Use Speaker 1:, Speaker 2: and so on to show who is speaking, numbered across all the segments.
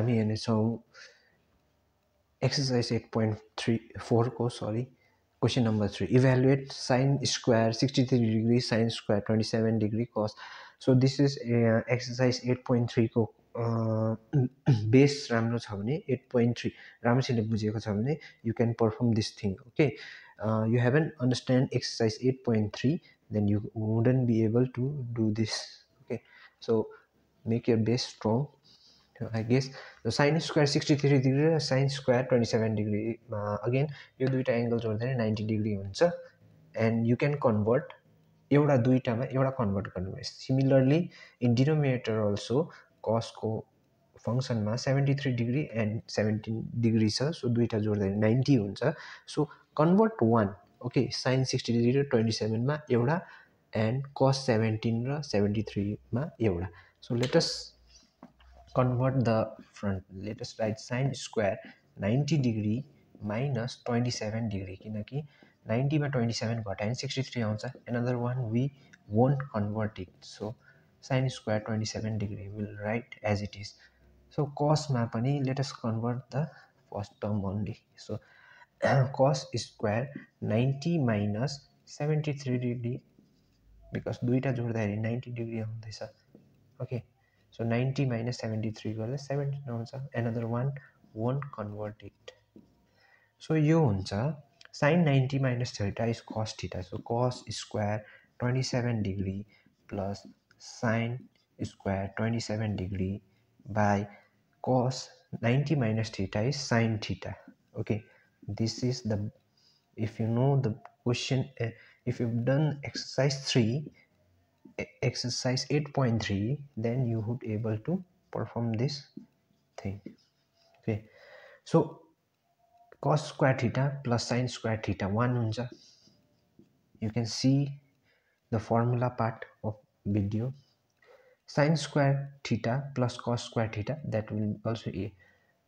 Speaker 1: हामी हेर्नेछौँ exercise eight point three फोरको sorry question number three evaluate sine square sixty three degree sine square twenty seven degree cos so this is exercise eight point थ्रीको base राम्रो छ भने eight point three राम्रोसित बुझेको छ भने you can perform this thing okay you haven't understand exercise eight point three then you wouldn't be able to do this okay so make your base strong I guess sine square sixty three degree raw sine square twenty seven डिग्रीमा again यो दुइटा angle जोड्दाखेरि ninety degree हुन्छ. And you can convert एउटा दुइटामा एउटा convert गर्नुभयो similarly in denominator also कस्टको फङ्सनमा seventy three degree and seventeen degree छ सो दुइटा जोड्दाखेरि नाइन्टी हुन्छ. So convert one okay sine sixty degree र ट्वेन्टी सेभेनमा एउटा एन्ड कस सेभेन्टिन र सेभेन्टी थ्रीमा एउटा so let us convert the front let us write sine square 90 degree minus 27 degree किनकि 90 मा 27 घटायो भने 63 आउँछ another one we won't convert it so sin square 27 degree will write as it is so cos मा पनि let us convert the first term only so cos square 90 minus 73 degree because दुईवटा जोड्दाखेरि 90 degree आउँदैछ okay so 90 minus 73 गर्दा 17 आउँछ another one want convert it so यो हुन्छ sign 90 minus theta is cos theta so cos square 27 degree plus sine square 27 degree by cos 90 minus theta is sine theta okay this is the if you know the question uh, if you've done exercise 3 exercise 8.3 then you would able to perform this thing. Okay. So cos square theta plus sine square theta 1 huncha you can see the formula part of video. Sine square theta plus cos square theta that will also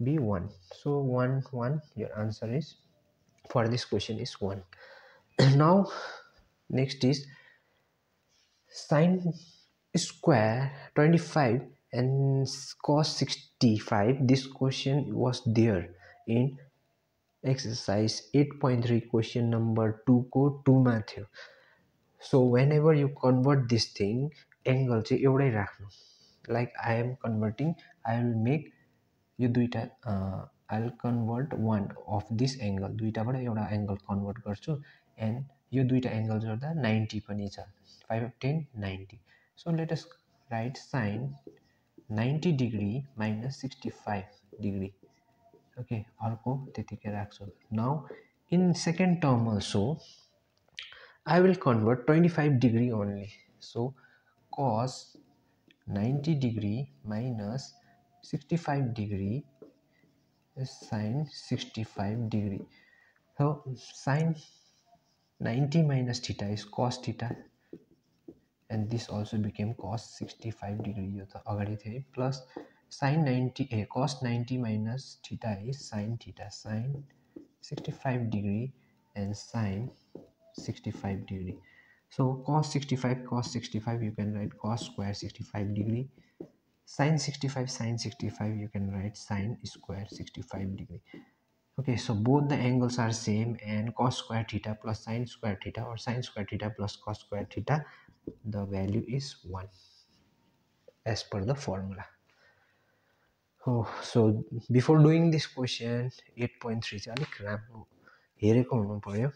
Speaker 1: be 1 so 1 1 your answer is for this question is 1 now next is sine square 25 and cos 65 this question was there in exercise 8.3 question number 2 को 2 मा थियो. So whenever you convert this thing angle चाहिँ एउटै राख्नु। Like I am converting I will make यो दुइटा I will convert one of this angle दुइटाबाट एउटा angle convert गर्छु। And यो दुइटा एङ्गल जोड्दा नाइन्टी पनि छ 5 of 10 90 so let us write sine 90 degree minus 65 degree okay अर्को त्यतिकै राख्छु now in second term also I will convert 25 degree only so cos 90 degree minus 65 degree is sine 65 degree so sine 90 minus theta is cos theta and this also became cos 65 degree यो त अगाडि थियो है plus sine ninety A cos ninety minus theta is sine theta sine sixty five degree end sign sixty five degree so cos 65 cos 65 you can write cos square 65 degree sin 65 sin 65 you can write sin square 65 degree okay so both the angles are same and cos square theta plus sin square theta or sin square theta plus cos square theta the value is 1 as per the formula oh so before doing this question 8.3 चाहिँ अलिक राम्रो हेरेको हुनु पऱ्यो